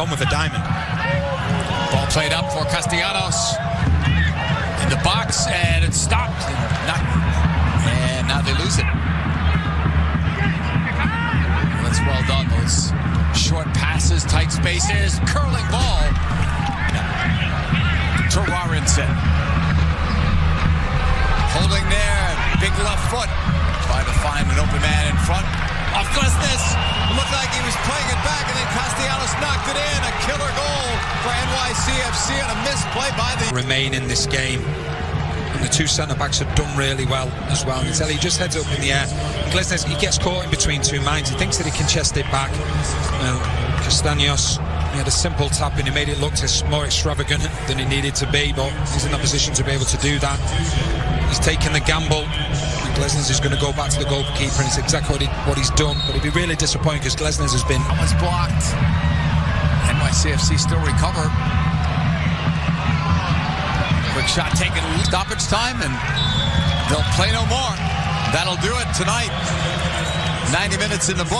gone with a diamond. Ball played up for Castellanos in the box, and it's stopped. And, not, and now they lose it. That's well done. Those short passes, tight spaces, curling ball to Warrenson. Holding there, big left foot. Trying to find an open man in front. Off Glesnes. NYCFC on a missed play by the. Remain in this game. And the two centre backs have done really well as well. And he just heads up in the air. Glesnes, he gets caught in between two minds. He thinks that he can chest it back. Uh, Castellanos, he had a simple tap and he made it look more extravagant than he needed to be, but he's in a position to be able to do that. He's taken the gamble. And Glesnes is going to go back to the goalkeeper, and it's exactly what, he, what he's done. But he'd be really disappointed because Glesnes has been. That one's blocked. NYCFC still recover. Shot taken, stoppage time, and they'll play no more. That'll do it tonight. 90 minutes in the book.